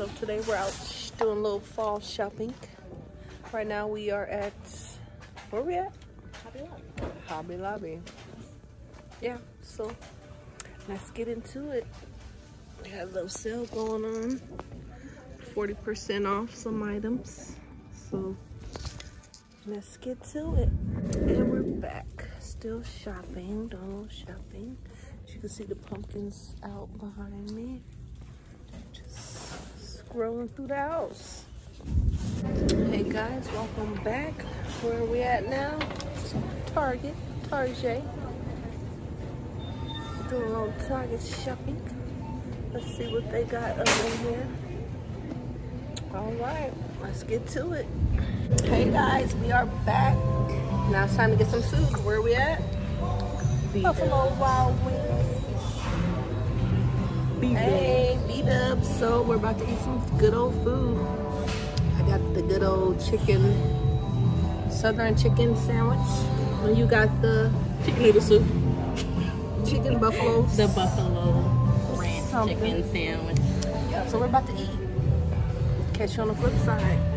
So today we're out doing a little fall shopping. Right now we are at, where we at? Hobby Lobby. Hobby Lobby. Yeah, so let's get into it. We got a little sale going on. 40% off some items. So let's get to it. And we're back. Still shopping, doing a little shopping. As you can see the pumpkins out behind me. Just scrolling through the house. Hey guys, welcome back. Where are we at now? Target, Target. Doing a little Target shopping. Let's see what they got up in here. All right, let's get to it. Hey guys, we are back. Now it's time to get some food. Where are we at? Buffalo Wild Wings. Hey. So we're about to eat some good old food. I got the good old chicken, southern chicken sandwich. And you got the Chicken noodle soup. chicken buffalo. The buffalo ranch Something. chicken sandwich. Yeah, so we're about to eat. Catch you on the flip side.